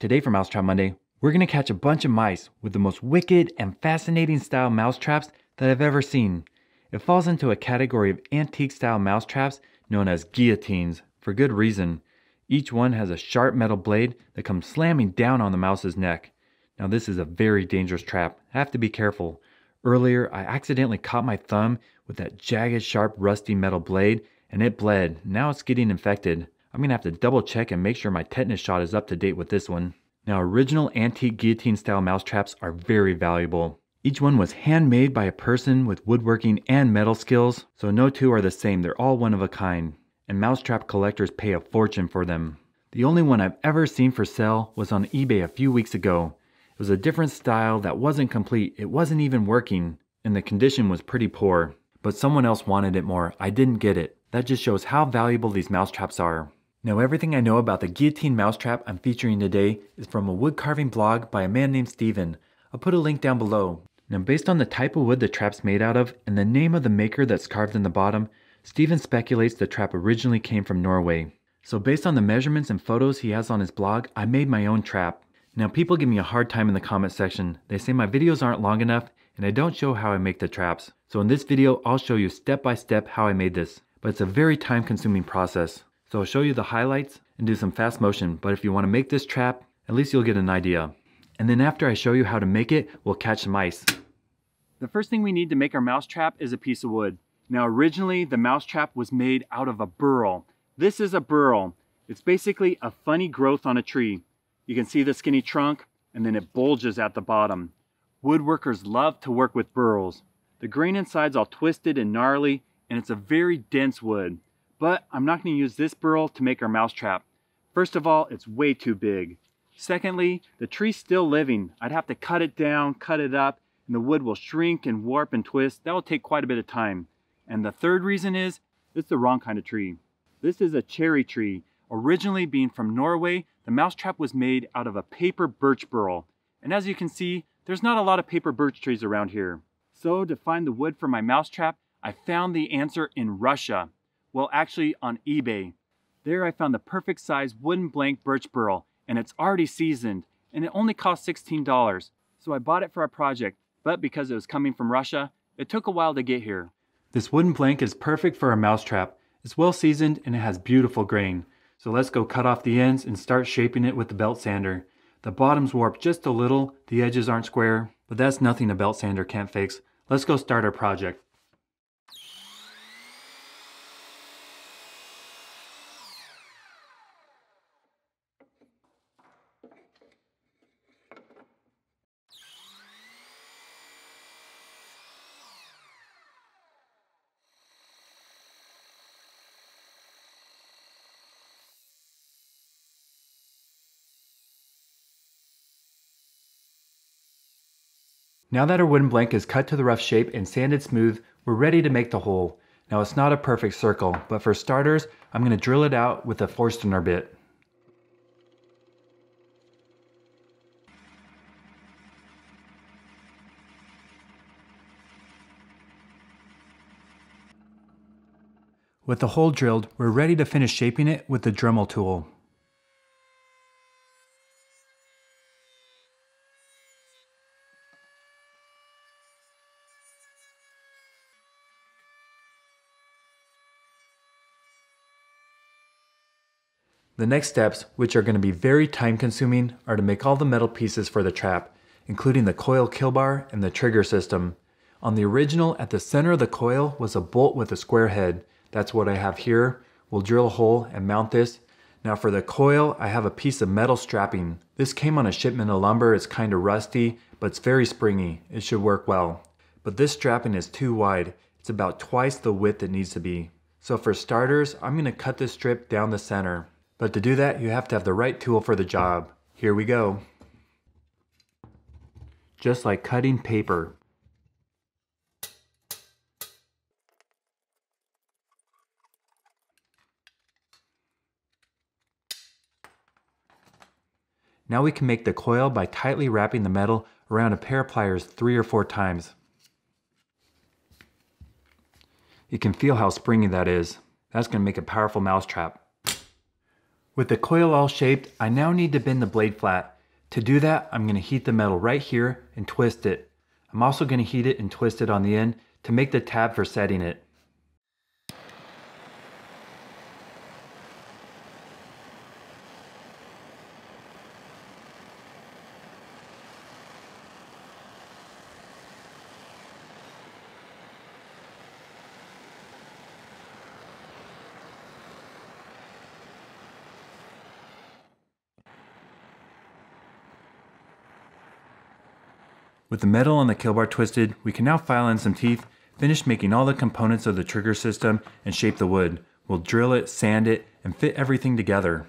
Today for Mousetrap Monday, we're gonna catch a bunch of mice with the most wicked and fascinating style mousetraps that I've ever seen. It falls into a category of antique style mousetraps known as guillotines for good reason. Each one has a sharp metal blade that comes slamming down on the mouse's neck. Now this is a very dangerous trap. I have to be careful. Earlier, I accidentally caught my thumb with that jagged, sharp, rusty metal blade and it bled. Now it's getting infected. I'm gonna have to double check and make sure my tetanus shot is up to date with this one. Now original antique guillotine style mousetraps are very valuable. Each one was handmade by a person with woodworking and metal skills, so no two are the same, they're all one of a kind. And mousetrap collectors pay a fortune for them. The only one I've ever seen for sale was on eBay a few weeks ago. It was a different style that wasn't complete, it wasn't even working, and the condition was pretty poor. But someone else wanted it more, I didn't get it. That just shows how valuable these mousetraps are. Now everything I know about the guillotine mousetrap I'm featuring today is from a wood carving blog by a man named Steven. I'll put a link down below. Now based on the type of wood the trap's made out of and the name of the maker that's carved in the bottom, Steven speculates the trap originally came from Norway. So based on the measurements and photos he has on his blog, I made my own trap. Now people give me a hard time in the comment section. They say my videos aren't long enough and I don't show how I make the traps. So in this video, I'll show you step by step how I made this. But it's a very time consuming process. So I'll show you the highlights and do some fast motion, but if you want to make this trap, at least you'll get an idea. And then after I show you how to make it, we'll catch some mice. The first thing we need to make our mouse trap is a piece of wood. Now originally the mouse trap was made out of a burl. This is a burl. It's basically a funny growth on a tree. You can see the skinny trunk and then it bulges at the bottom. Woodworkers love to work with burls. The grain inside's all twisted and gnarly and it's a very dense wood. But I'm not going to use this burl to make our mouse trap. First of all, it's way too big. Secondly, the tree's still living. I'd have to cut it down, cut it up, and the wood will shrink and warp and twist. That will take quite a bit of time. And the third reason is, it's the wrong kind of tree. This is a cherry tree. Originally being from Norway, the mousetrap was made out of a paper birch burl. And as you can see, there's not a lot of paper birch trees around here. So to find the wood for my mousetrap, I found the answer in Russia. Well, actually on eBay. There I found the perfect size wooden blank birch burl and it's already seasoned and it only cost $16. So I bought it for our project, but because it was coming from Russia, it took a while to get here. This wooden blank is perfect for a mousetrap. It's well seasoned and it has beautiful grain. So let's go cut off the ends and start shaping it with the belt sander. The bottom's warped just a little, the edges aren't square, but that's nothing a belt sander can't fix. Let's go start our project. Now that our wooden blank is cut to the rough shape and sanded smooth, we're ready to make the hole. Now it's not a perfect circle, but for starters, I'm going to drill it out with a Forstner bit. With the hole drilled, we're ready to finish shaping it with the Dremel tool. The next steps, which are going to be very time consuming, are to make all the metal pieces for the trap, including the coil kill bar and the trigger system. On the original, at the center of the coil was a bolt with a square head. That's what I have here. We'll drill a hole and mount this. Now for the coil, I have a piece of metal strapping. This came on a shipment of lumber. It's kind of rusty, but it's very springy. It should work well. But this strapping is too wide. It's about twice the width it needs to be. So for starters, I'm going to cut this strip down the center. But to do that, you have to have the right tool for the job. Here we go. Just like cutting paper. Now we can make the coil by tightly wrapping the metal around a pair of pliers three or four times. You can feel how springy that is. That's going to make a powerful mousetrap. With the coil all shaped, I now need to bend the blade flat. To do that, I'm going to heat the metal right here and twist it. I'm also going to heat it and twist it on the end to make the tab for setting it. With the metal on the kill bar twisted, we can now file in some teeth, finish making all the components of the trigger system, and shape the wood. We'll drill it, sand it, and fit everything together.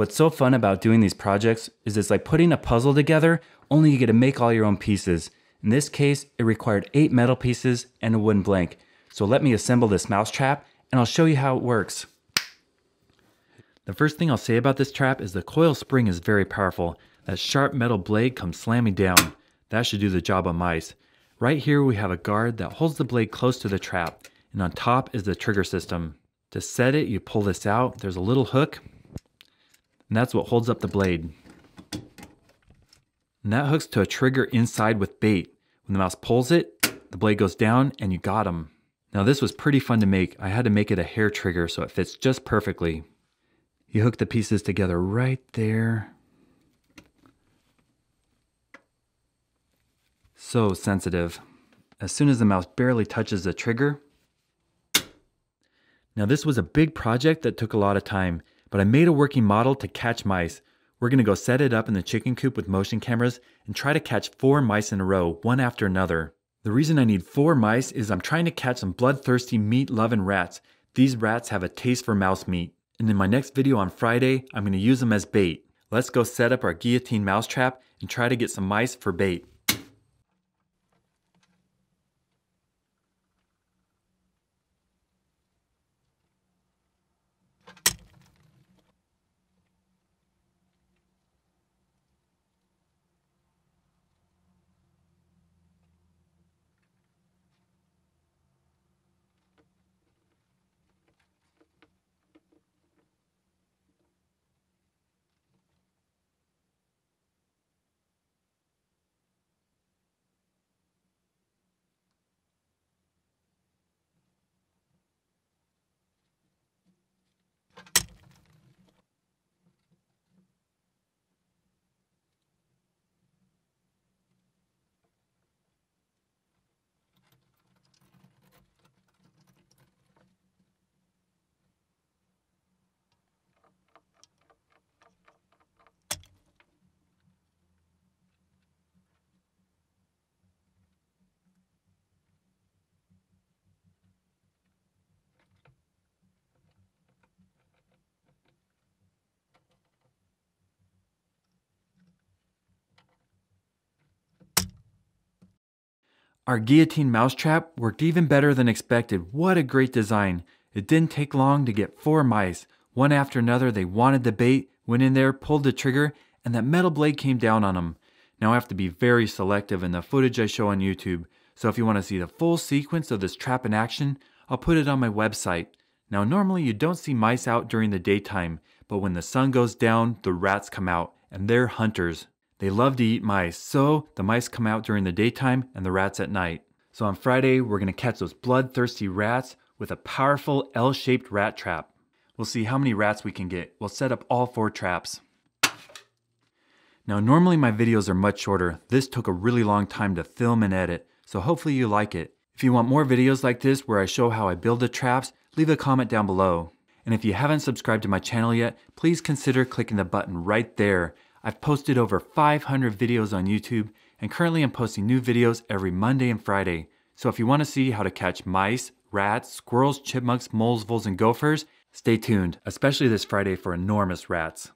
What's so fun about doing these projects is it's like putting a puzzle together, only you get to make all your own pieces. In this case, it required eight metal pieces and a wooden blank. So let me assemble this mousetrap and I'll show you how it works. The first thing I'll say about this trap is the coil spring is very powerful. That sharp metal blade comes slamming down. That should do the job on mice. Right here we have a guard that holds the blade close to the trap, and on top is the trigger system. To set it, you pull this out, there's a little hook, and that's what holds up the blade. And that hooks to a trigger inside with bait. When the mouse pulls it, the blade goes down and you got him. Now this was pretty fun to make. I had to make it a hair trigger so it fits just perfectly. You hook the pieces together right there. So sensitive. As soon as the mouse barely touches the trigger. Now this was a big project that took a lot of time but I made a working model to catch mice. We're gonna go set it up in the chicken coop with motion cameras and try to catch four mice in a row, one after another. The reason I need four mice is I'm trying to catch some bloodthirsty meat-loving rats. These rats have a taste for mouse meat. And in my next video on Friday, I'm gonna use them as bait. Let's go set up our guillotine mousetrap and try to get some mice for bait. Our guillotine mousetrap worked even better than expected. What a great design. It didn't take long to get four mice. One after another, they wanted the bait, went in there, pulled the trigger, and that metal blade came down on them. Now I have to be very selective in the footage I show on YouTube, so if you want to see the full sequence of this trap in action, I'll put it on my website. Now normally you don't see mice out during the daytime, but when the sun goes down, the rats come out, and they're hunters. They love to eat mice, so the mice come out during the daytime and the rats at night. So on Friday, we're gonna catch those bloodthirsty rats with a powerful L-shaped rat trap. We'll see how many rats we can get. We'll set up all four traps. Now normally my videos are much shorter. This took a really long time to film and edit, so hopefully you like it. If you want more videos like this where I show how I build the traps, leave a comment down below. And if you haven't subscribed to my channel yet, please consider clicking the button right there. I've posted over 500 videos on YouTube, and currently I'm posting new videos every Monday and Friday. So if you want to see how to catch mice, rats, squirrels, chipmunks, moles, voles, and gophers, stay tuned, especially this Friday for enormous rats.